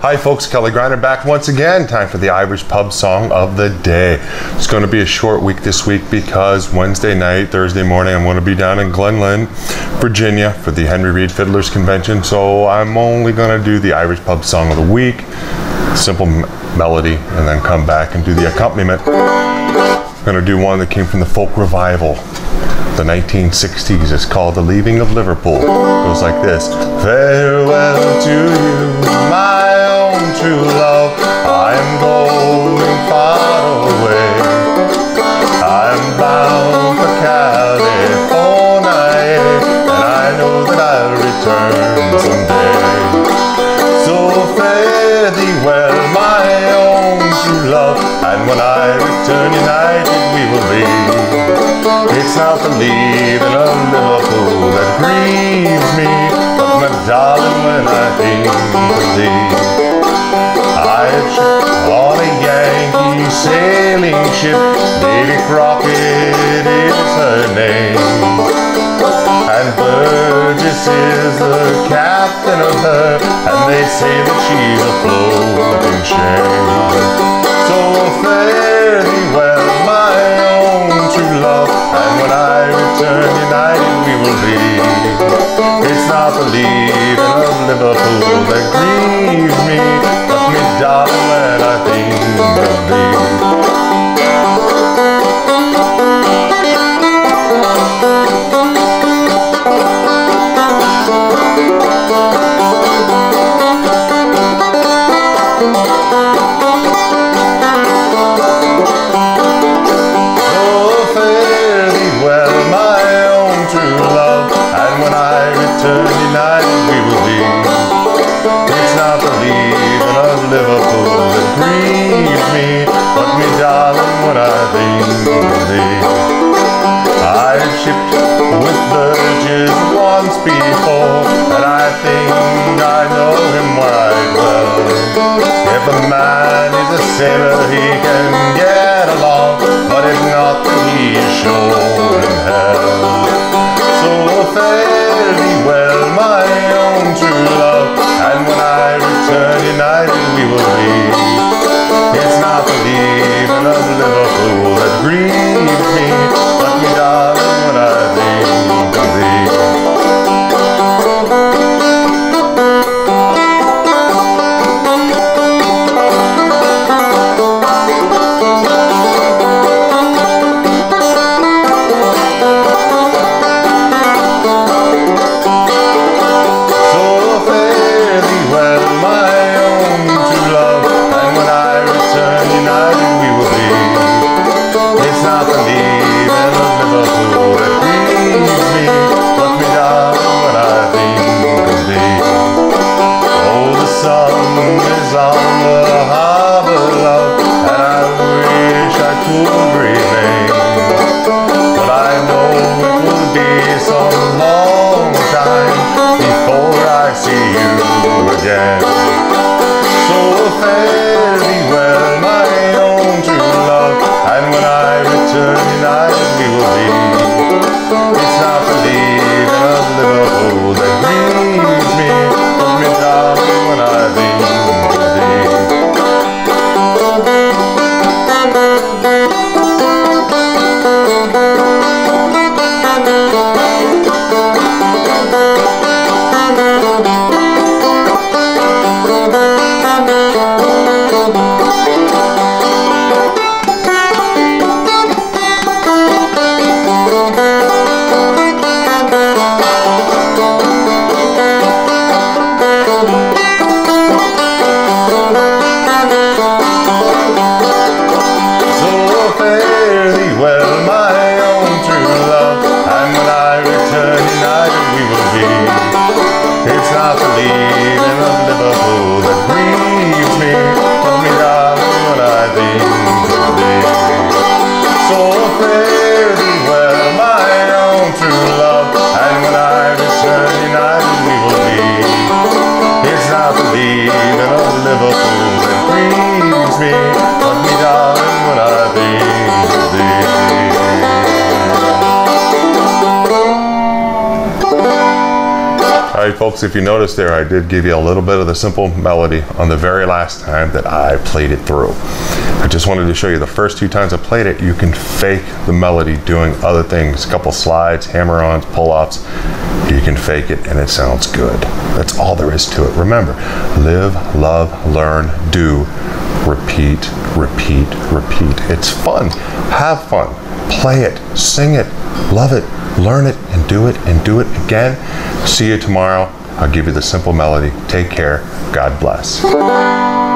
Hi folks, Kelly Griner back once again. Time for the Irish Pub Song of the Day. It's going to be a short week this week because Wednesday night, Thursday morning, I'm going to be down in Glen Lyn, Virginia for the Henry Reed Fiddlers Convention. So I'm only going to do the Irish Pub Song of the Week, simple melody, and then come back and do the accompaniment. I'm going to do one that came from the folk revival the 1960s. It's called The Leaving of Liverpool. It goes like this Farewell to you, my own true love. I'm going far away. I'm bound for California, and I know that I'll return someday. So fare thee well, my own true love, and when I return united we will be. It's not the leaving of Liverpool that grieves me, but my darling, when I think of thee on a Yankee sailing ship. Davy Crockett is her name. And Burgess is the captain of her, and they say that she's a floating shame. Of that grieves me, me, Liverpool that grieves me, but me darling, what I think of thee. I shipped with Burgess once before, and I think I know him quite well. If a man is a sailor, he can get along, but if not, he is sure in hell. So oh, fare thee sorrir. night we will be. It's not the leaving of Liverpool that grieves me, but me darling, when I leave. Right, folks, if you notice there, I did give you a little bit of the simple melody on the very last time that I played it through. I just wanted to show you the first two times I played it, you can fake the melody doing other things, a couple slides, hammer-ons, pull-offs. You can fake it and it sounds good. That's all there is to it. Remember, live, love, learn, do, repeat, repeat, repeat. It's fun. Have fun. Play it, sing it, love it, learn it, do it, and do it again. See you tomorrow. I'll give you the simple melody. Take care. God bless.